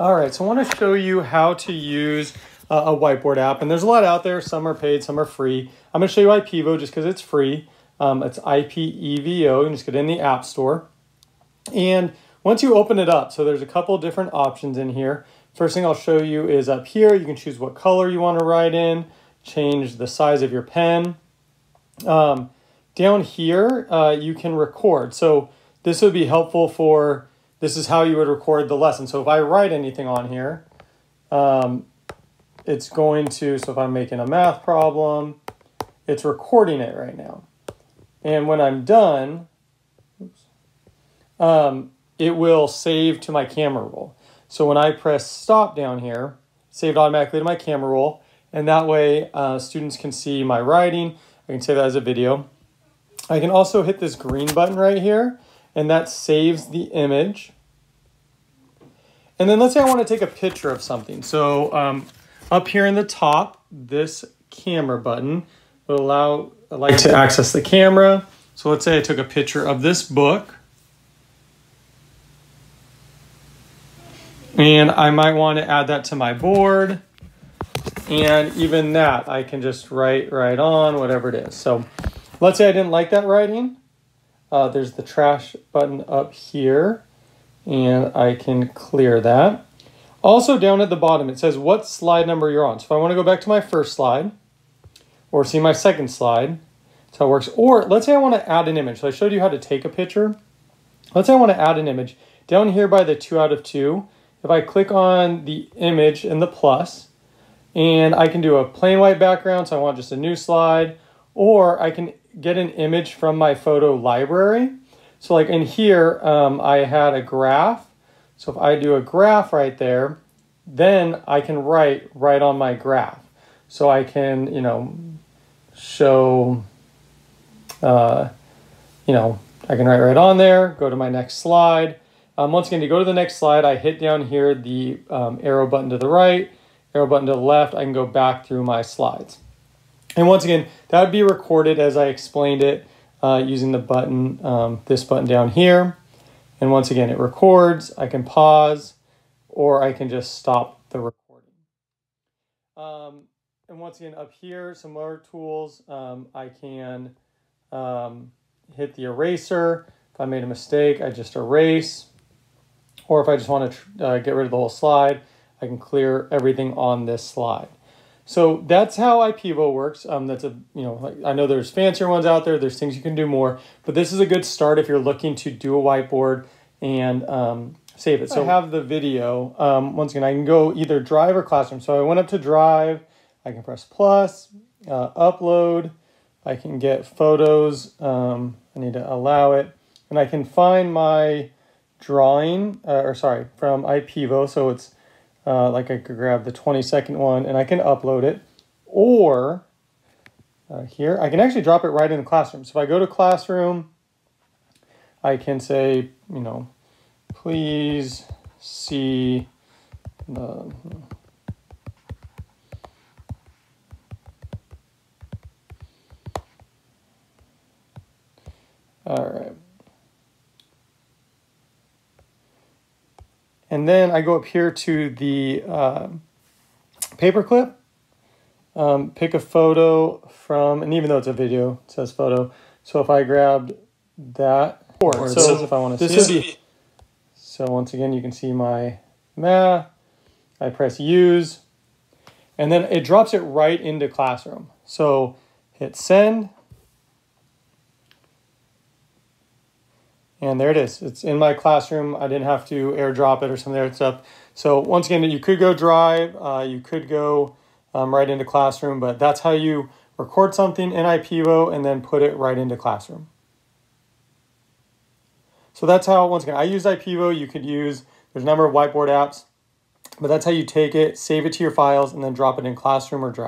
All right, so I want to show you how to use a whiteboard app. And there's a lot out there. Some are paid, some are free. I'm going to show you IPEVO just because it's free. Um, it's I-P-E-V-O. You can just get in the App Store. And once you open it up, so there's a couple different options in here. First thing I'll show you is up here. You can choose what color you want to write in, change the size of your pen. Um, down here, uh, you can record. So this would be helpful for this is how you would record the lesson. So if I write anything on here, um, it's going to, so if I'm making a math problem, it's recording it right now. And when I'm done, oops, um, it will save to my camera roll. So when I press stop down here, saved automatically to my camera roll, and that way uh, students can see my writing. I can save that as a video. I can also hit this green button right here, and that saves the image. And then let's say I want to take a picture of something. So um, up here in the top, this camera button will allow, I like to access the camera. So let's say I took a picture of this book. And I might want to add that to my board. And even that, I can just write right on, whatever it is. So let's say I didn't like that writing. Uh, there's the trash button up here, and I can clear that. Also down at the bottom, it says what slide number you're on. So if I want to go back to my first slide, or see my second slide, that's how it works. Or let's say I want to add an image. So I showed you how to take a picture. Let's say I want to add an image. Down here by the two out of two, if I click on the image and the plus, and I can do a plain white background, so I want just a new slide, or I can get an image from my photo library. So like in here, um, I had a graph. So if I do a graph right there, then I can write right on my graph. So I can, you know, show, uh, you know, I can write right on there, go to my next slide. Um, once again, to go to the next slide, I hit down here the um, arrow button to the right, arrow button to the left. I can go back through my slides. And once again, that would be recorded as I explained it uh, using the button, um, this button down here. And once again, it records. I can pause or I can just stop the recording. Um, and once again, up here, some more tools. Um, I can um, hit the eraser. If I made a mistake, I just erase. Or if I just want to uh, get rid of the whole slide, I can clear everything on this slide. So that's how IPEVO works. Um, that's a you know like, I know there's fancier ones out there. There's things you can do more, but this is a good start if you're looking to do a whiteboard and um, save it. So I have the video. Um, once again, I can go either Drive or Classroom. So I went up to Drive. I can press plus, uh, upload. I can get photos. Um, I need to allow it, and I can find my drawing uh, or sorry from IPEVO. So it's uh, like I could grab the 20 second one and I can upload it. Or uh, here, I can actually drop it right in the classroom. So if I go to classroom, I can say, you know, please see the All right. And then I go up here to the uh, paperclip, um, pick a photo from, and even though it's a video, it says photo. So if I grabbed that, or so says if I want to see it. So once again, you can see my math. I press use, and then it drops it right into Classroom. So hit send, And there it is. It's in my classroom. I didn't have to airdrop it or some of that stuff. So once again, you could go Drive, uh, you could go um, right into Classroom, but that's how you record something in IPEVO and then put it right into Classroom. So that's how, once again, I use IPEVO. You could use, there's a number of whiteboard apps, but that's how you take it, save it to your files, and then drop it in Classroom or Drive.